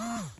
Huh?